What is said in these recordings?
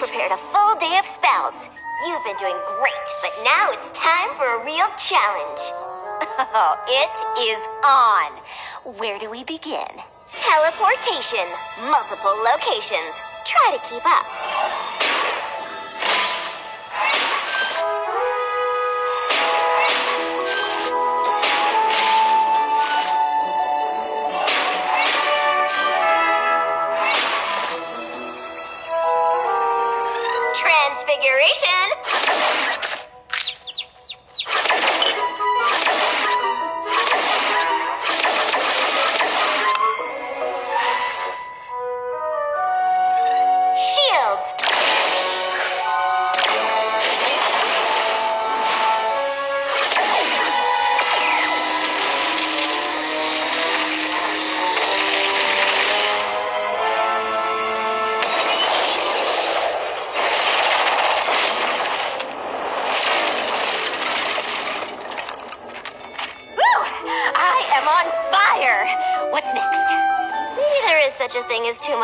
prepared a full day of spells. You've been doing great, but now it's time for a real challenge. Oh, it is on. Where do we begin? Teleportation. Multiple locations. Try to keep up.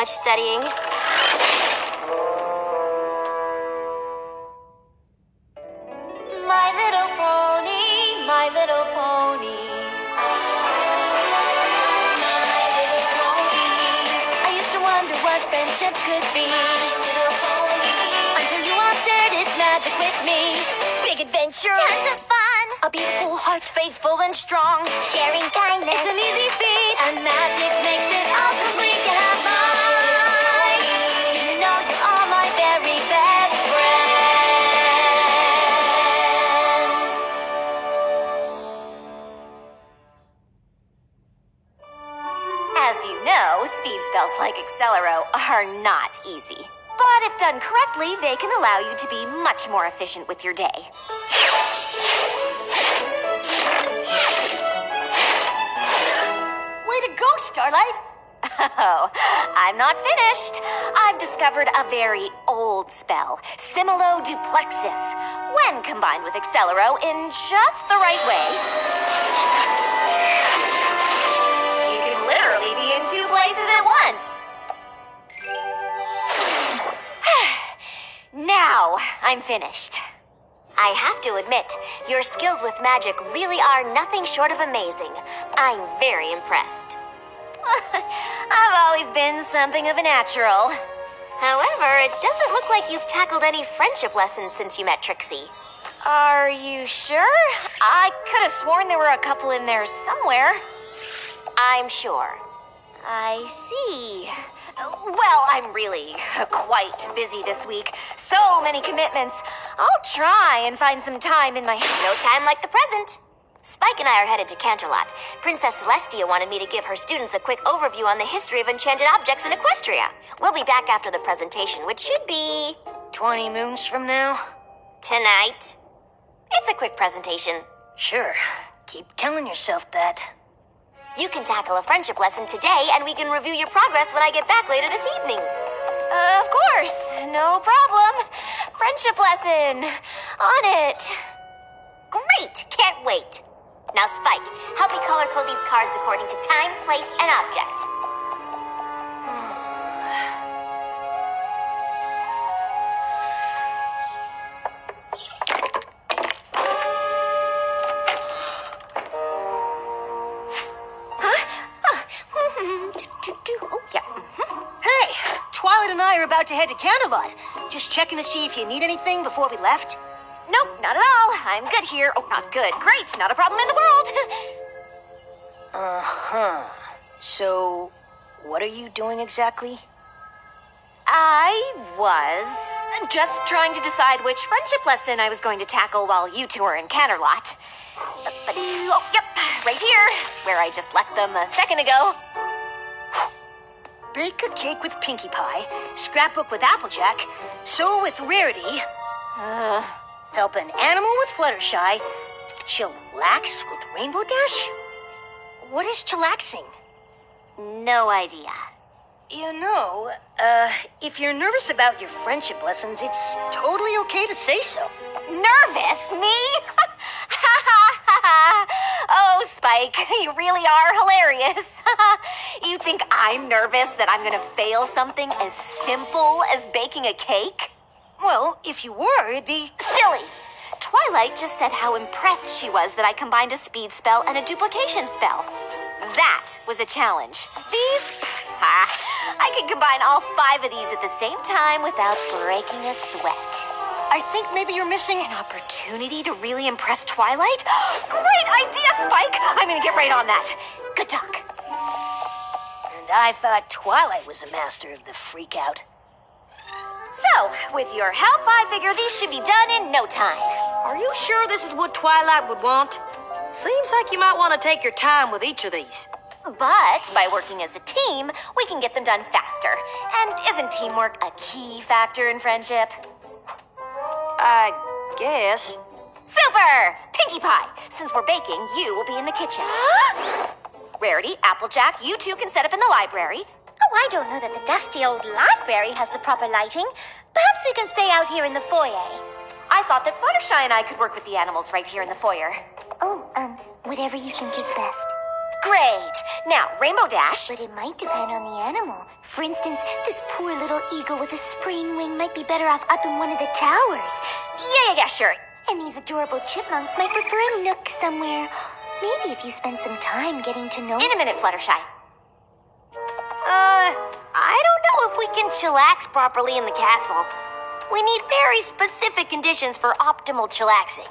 Much studying. My little pony, my little pony. My little pony. I used to wonder what friendship could be. Until you all shared its magic with me. Big adventure. Tons of fun. A beautiful heart, faithful and strong. Sharing kindness. It's an easy feat, and magic makes it all complete. You have spells like Accelero are not easy. But if done correctly, they can allow you to be much more efficient with your day. Way to go, Starlight! Oh, I'm not finished. I've discovered a very old spell, Similo Duplexis. When combined with Accelero in just the right way, two places at once. now I'm finished. I have to admit, your skills with magic really are nothing short of amazing. I'm very impressed. I've always been something of a natural. However, it doesn't look like you've tackled any friendship lessons since you met Trixie. Are you sure? I could have sworn there were a couple in there somewhere. I'm sure. I see. Well, I'm really quite busy this week. So many commitments. I'll try and find some time in my. No time like the present. Spike and I are headed to Canterlot. Princess Celestia wanted me to give her students a quick overview on the history of enchanted objects in Equestria. We'll be back after the presentation, which should be 20 moons from now? tonight. It's a quick presentation. Sure. Keep telling yourself that. You can tackle a friendship lesson today, and we can review your progress when I get back later this evening. Uh, of course, no problem. Friendship lesson. On it. Great! Can't wait. Now, Spike, help me color code these cards according to time, place, and object. Twilight and I are about to head to Canterlot. Just checking to see if you need anything before we left. Nope, not at all. I'm good here. Oh, not good. Great, not a problem in the world. Uh huh. So, what are you doing exactly? I was just trying to decide which friendship lesson I was going to tackle while you two are in Canterlot. But, oh, yep, right here, where I just left them a second ago. Bake a cake with Pinkie Pie, scrapbook with Applejack, sew with Rarity, Uh, help an animal with Fluttershy, chillax with Rainbow Dash? What is chillaxing? no idea. You know, uh, if you're nervous about your friendship lessons, it's totally okay to say so. Nervous? Me? oh, Spike, you really are hilarious. you think I'm nervous that I'm gonna fail something as simple as baking a cake? Well, if you were, it'd be. Silly! Twilight just said how impressed she was that I combined a speed spell and a duplication spell. That was a challenge. These? Pff, ah, I can combine all five of these at the same time without breaking a sweat. I think maybe you're missing. An opportunity to really impress Twilight? Great idea, Spike! I'm gonna get right on that. Good talk. And I thought Twilight was a master of the freak out. So, with your help, I figure these should be done in no time. Are you sure this is what Twilight would want? Seems like you might want to take your time with each of these. But by working as a team, we can get them done faster. And isn't teamwork a key factor in friendship? I guess. Super! Pinkie Pie! Since we're baking, you will be in the kitchen. Rarity, Applejack, you two can set up in the library. Oh, I don't know that the dusty old library has the proper lighting. Perhaps we can stay out here in the foyer. I thought that Fluttershy and I could work with the animals right here in the foyer. Oh, um, whatever you think is best. Great! Now, Rainbow Dash. But it might depend on the animal. For instance, this poor little eagle with a sprained wing might be better off up in one of the towers. Yeah, yeah, yeah, sure. And these adorable chipmunks might prefer a nook somewhere. Maybe if you spend some time getting to know In a minute, Fluttershy. Uh, I don't know if we can chillax properly in the castle. We need very specific conditions for optimal chillaxing.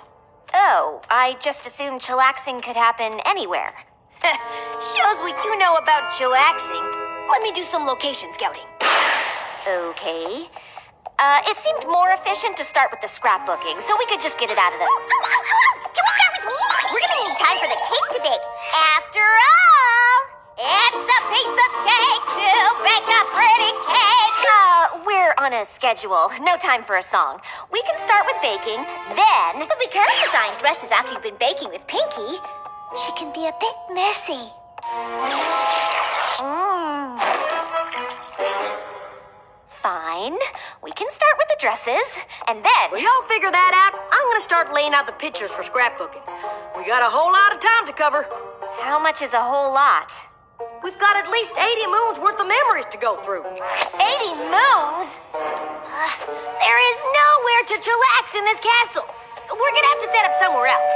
Oh, I just assumed chillaxing could happen anywhere. Shows what you know about chillaxing. Let me do some location scouting. Okay. Uh, it seemed more efficient to start with the scrapbooking, so we could just get it out of the. Oh, oh, oh, oh! Can we start with me? We're gonna need time for the cake to bake. After all, it's a piece of cake to bake a pretty cake. Uh, we're on a schedule. No time for a song. We can start with baking, then. But we can design dresses after you've been baking with Pinkie. She can be a bit messy. Mm. Fine. We can start with the dresses, and then. Will y'all figure that out? I'm gonna start laying out the pictures for scrapbooking. We got a whole lot of time to cover. How much is a whole lot? We've got at least 80 moons worth of memories to go through. 80 moons? There is nowhere to chillax in this castle. We're gonna have to set up somewhere else.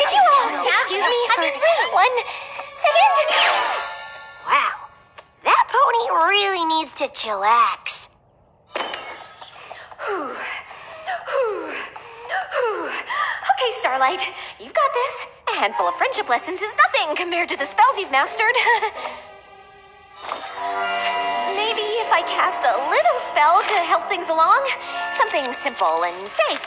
Could you all excuse me for one second? Wow, that pony really needs to chillax. Okay, Starlight, you've got this. A handful of friendship lessons is nothing compared to the spells you've mastered. If I cast a little spell to help things along, something simple and safe.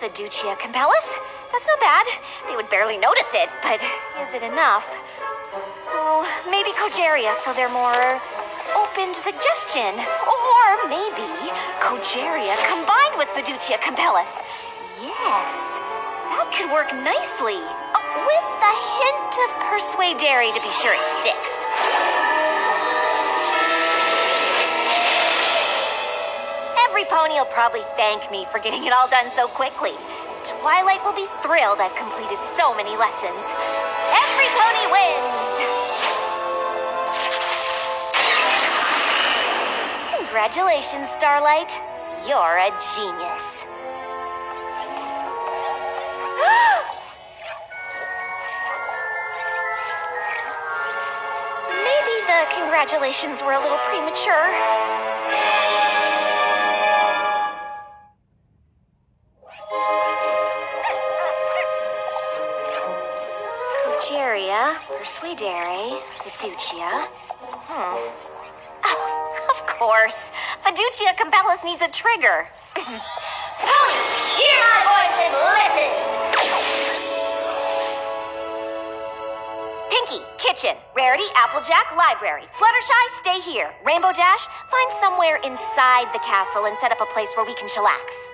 The Fiducia Compellus? That's not bad. They would barely notice it, but is it enough? Oh, maybe Cogeria, so they're more open to suggestion. Or maybe Cogeria combined with Fiducia Compellus. Yes, that could work nicely. Uh, with a hint of Persuadere to be sure it sticks. Every pony will probably thank me for getting it all done so quickly. Twilight will be thrilled I've completed so many lessons. Every pony wins! Congratulations, Starlight. You're a genius. Maybe the congratulations were a little premature. Persuadere, Fiducia. Hmm. Oh, of course. Fiducia Compellus needs a trigger. Hear our voice and listen. Pinkie, kitchen. Rarity, Applejack, library. Fluttershy, stay here. Rainbow Dash, find somewhere inside the castle and set up a place where we can chillax.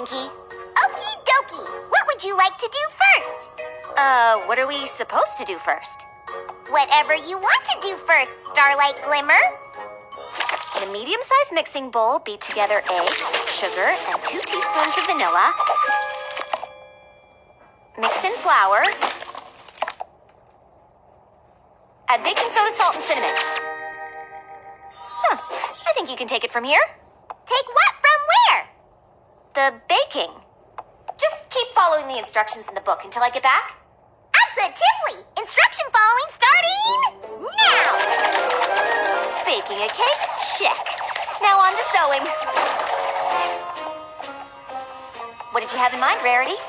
Work, Okie dokie. What would you like to do first? Uh, what are we supposed to do first? Whatever you want to do first, Starlight Glimmer. In a medium-sized mixing bowl, beat together eggs, sugar, and two teaspoons of vanilla. Mix in flour. Add baking soda, salt, and cinnamon. Huh. I think you can take it from here. Take what from where? The baking. Just keep following the instructions in the book until I get back. Absolutely! Instruction following starting now! Baking a cake? Check. Now on to sewing. What did you have in mind, Rarity?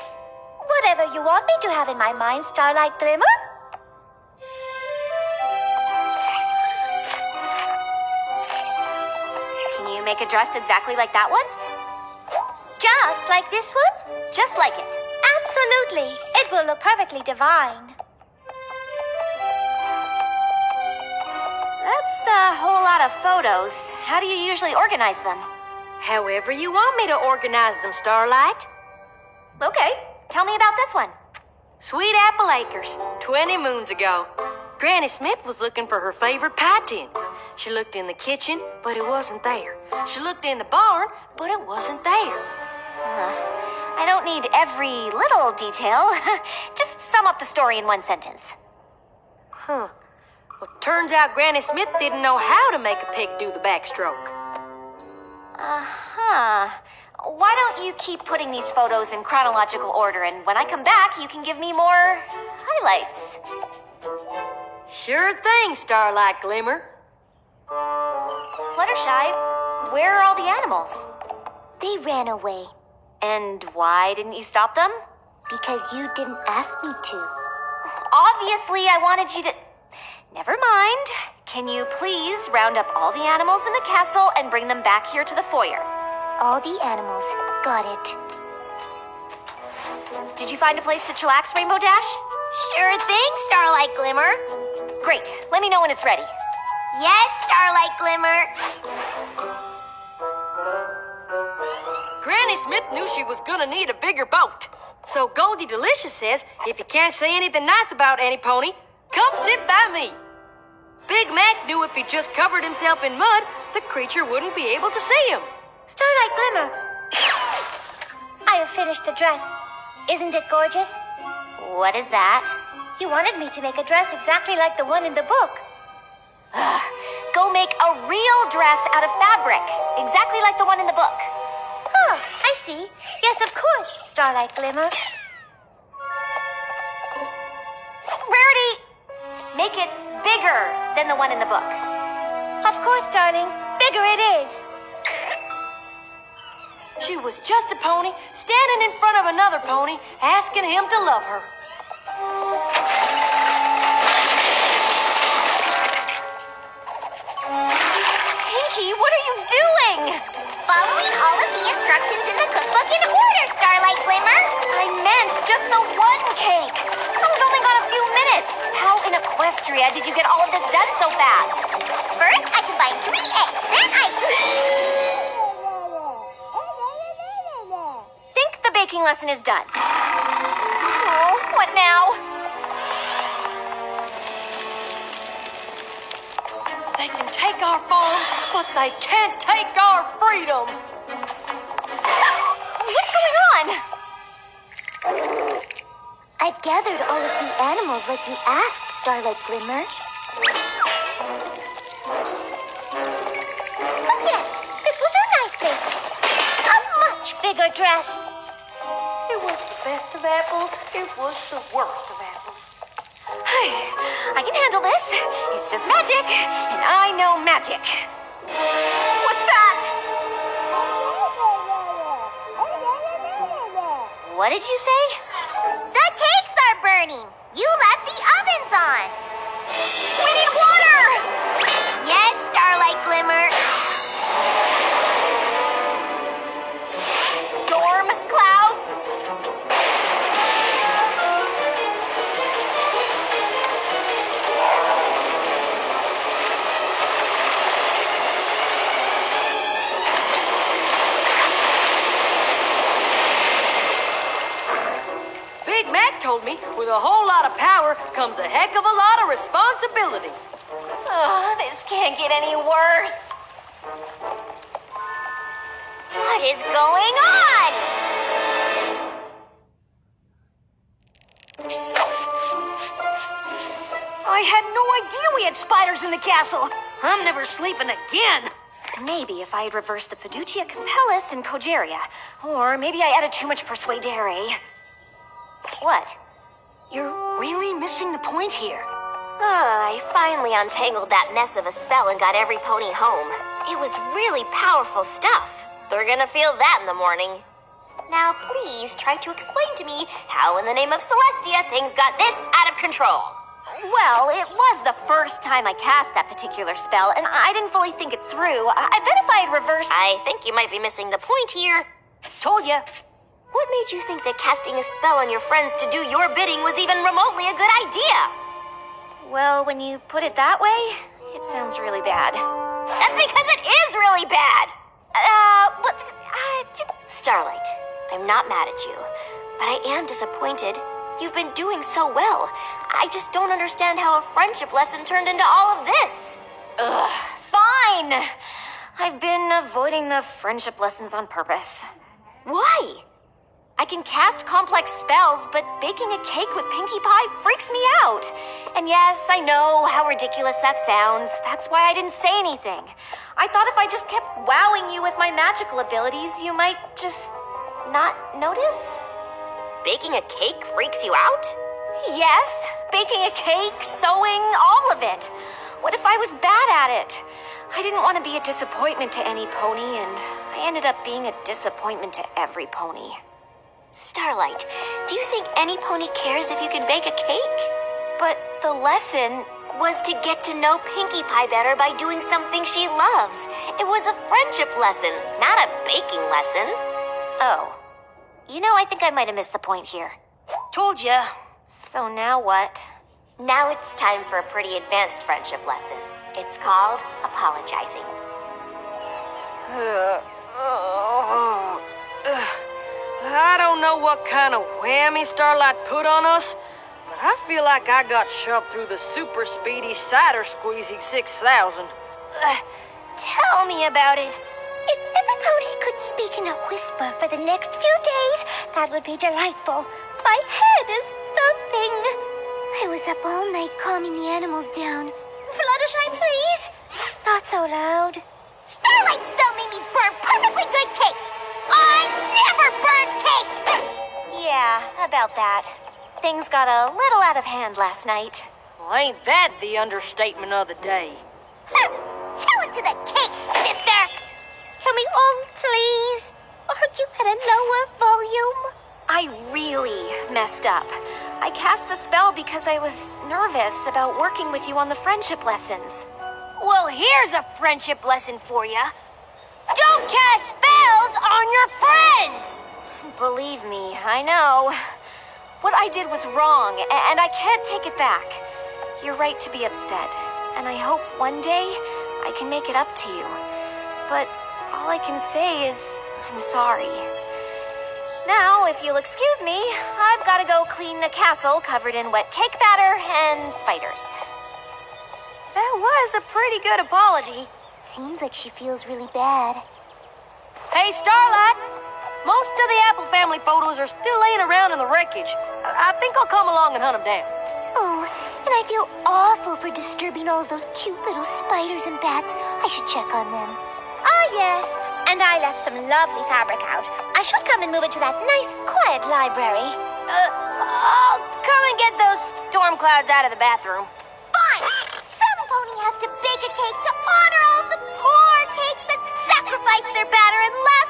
Whatever you want me to have in my mind, Starlight Glimmer. Can you make a dress exactly like that one? Just like this one? Just like it. Absolutely. It will look perfectly divine. That's a whole lot of photos. How do you usually organize them? However you want me to organize them, Starlight. Okay, tell me about this one. Sweet Apple Acres, 20 moons ago. Granny Smith was looking for her favorite pie tin. She looked in the kitchen, but it wasn't there. She looked in the barn, but it wasn't there. I don't need every little detail. Just sum up the story in one sentence. Huh. Well, turns out Granny Smith didn't know how to make a pig do the backstroke. Uh-huh. Why don't you keep putting these photos in chronological order, and when I come back, you can give me more highlights. Sure thing, Starlight Glimmer. Fluttershy, where are all the animals? They ran away And why didn't you stop them? because you didn't ask me to. Obviously, I wanted you to. Never mind. Can you please round up all the animals in the castle and bring them back here to the foyer? All the animals. Got it. Did you find a place to chillax, Rainbow Dash? Sure thing, Starlight Glimmer. Great. Let me know when it's ready. Yes, Starlight Glimmer. Granny Smith knew she was gonna need a bigger boat. So Goldie Delicious says if you can't say anything nice about any pony, come sit by me. Big Mac knew if he just covered himself in mud, the creature wouldn't be able to see him. Starlight Glimmer. I have finished the dress. Isn't it gorgeous? What is that? You wanted me to make a dress exactly like the one in the book. Go make a real dress out of fabric, exactly like the one in the book. See. Yes, of course, Starlight Glimmer. Rarity, make it bigger than the one in the book. Of course, darling. Bigger it is. She was just a pony standing in front of another pony asking him to love her. Pinkie, what are you doing? Following all of the instructions in the cookbook in order, Starlight Glimmer. I meant just the one cake. I was only gone a few minutes. How in Equestria did you get all of this done so fast? First, I combine three eggs. Then I... Think the baking lesson is done. Oh, what now? They can take our farm, but they can't take our freedom. What's going on? I've gathered all of the animals like you asked, Starlight Glimmer. Oh, yes, this will do nicely. A much bigger dress. It was the best of apples. It was the worst of apples. I can handle this. It's just magic, and I know magic. What's that? What did you say? The cakes are burning. You left the ovens on. We need water! Yes, Starlight Glimmer. told me with a whole lot of power comes a heck of a lot of responsibility. Oh, this can't get any worse. What is going on? I had no idea we had spiders in the castle. I'm never sleeping again. Maybe if I had reversed the Fiducia Compellus and Cogeria. Or maybe I added too much Persuadere. What? You're really missing the point here. Ah, I finally untangled that mess of a spell and got every pony home. It was really powerful stuff. They're gonna feel that in the morning. Now, please try to explain to me how, in the name of Celestia, things got this out of control. Well, it was the first time I cast that particular spell, and I didn't fully think it through. I, I bet if I had reversed. I think you might be missing the point here. Told ya. What made you think that casting a spell on your friends to do your bidding was even remotely a good idea? Well, when you put it that way, it sounds really bad. That's because it is really bad! Uh, but. Uh, Starlight, I'm not mad at you, but I am disappointed. You've been doing so well. I just don't understand how a friendship lesson turned into all of this. Ugh, fine! I've been avoiding the friendship lessons on purpose. Why? I can cast complex spells, but baking a cake with Pinkie Pie freaks me out. And yes, I know how ridiculous that sounds. That's why I didn't say anything. I thought if I just kept wowing you with my magical abilities, you might just not notice? Baking a cake freaks you out? Yes, baking a cake, sewing, all of it. What if I was bad at it? I didn't want to be a disappointment to any pony, and I ended up being a disappointment to every pony. Starlight, do you think any pony cares if you can bake a cake? But the lesson Was to get to know Pinkie Pie better by doing something she loves. It was a friendship lesson, not a baking lesson. Oh. You know, I think I might have missed the point here. Told ya. So now what? Now it's time for a pretty advanced friendship lesson. It's called apologizing. Oh. I don't know what kind of whammy Starlight put on us, but I feel like I got shoved through the super speedy cider squeezy 6000. Uh, tell me about it. If everybody could speak in a whisper for the next few days, that would be delightful. My head is thumping. I was up all night calming the animals down. Fluttershy, please. Not so loud. Starlight spell made me burn perfectly good cake! I never burn cake! Yeah, about that. Things got a little out of hand last night. Well, ain't that the understatement of the day? Tell it to the cake, sister! Can we all please argue at a lower volume? I really messed up. I cast the spell because I was nervous about working with you on the friendship lessons. Well, here's a friendship lesson for you. Don't cast spells on your friends! Believe me, I know. What I did was wrong, and I can't take it back. You're right to be upset, and I hope one day I can make it up to you. But all I can say is, I'm sorry. Now, if you'll excuse me, I've got to go clean a castle covered in wet cake batter and spiders. That was a pretty good apology. Seems like she feels really bad. Hey, Starlight! Most of the Apple family photos are still laying around in the wreckage. I, I think I'll come along and hunt them down. Oh, and I feel awful for disturbing all of those cute little spiders and bats. I should check on them. Ah, yes. And I left some lovely fabric out. I should come and move it to that nice, quiet library. Uh, I'll come and get those storm clouds out of the bathroom. Sacrificed their batter and last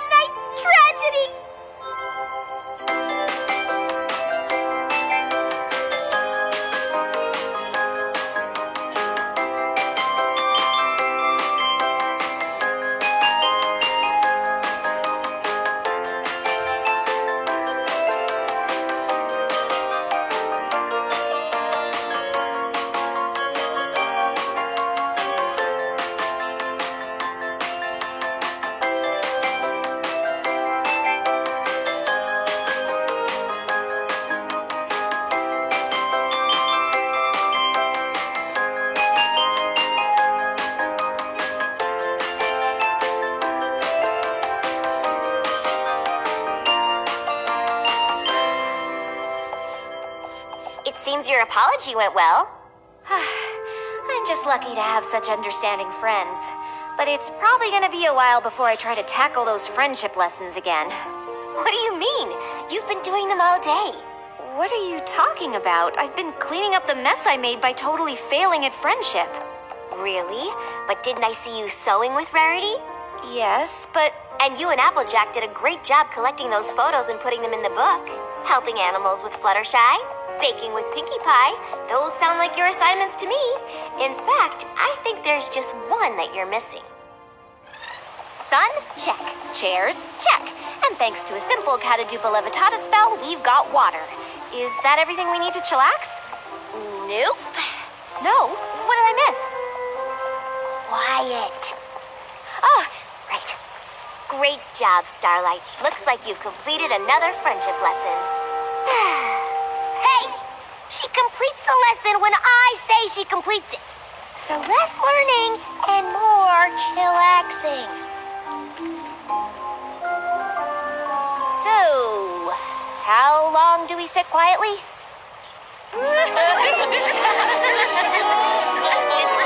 It seems your apology went well. I'm just lucky to have such understanding friends. But it's probably gonna be a while before I try to tackle those friendship lessons again. What do you mean? You've been doing them all day. What are you talking about? I've been cleaning up the mess I made by totally failing at friendship. Really? But didn't I see you sewing with Rarity? Yes, but And you and Applejack did a great job collecting those photos and putting them in the book. Helping animals with Fluttershy, baking with Pinkie Pie. Those sound like your assignments to me. In fact, I think there's just one that you're missing. sun, check. Chairs, check. And thanks to a simple Catadupa Levitata spell, we've got water. Is that everything we need to chillax? Nope. No. What did I miss? Quiet. Oh, right. Great job, Starlight. Looks like you've completed another friendship lesson. completes the lesson when I say she completes it. So less learning and more chillaxing. So, how long do we sit quietly?